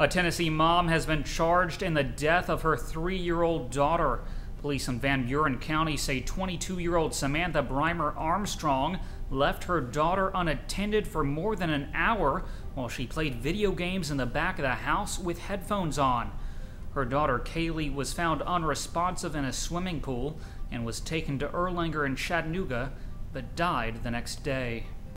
A Tennessee mom has been charged in the death of her three year old daughter. Police in Van Buren County say 22 year old Samantha Brymer Armstrong left her daughter unattended for more than an hour while she played video games in the back of the house with headphones on. Her daughter Kayleigh was found unresponsive in a swimming pool and was taken to Erlanger in Chattanooga, but died the next day.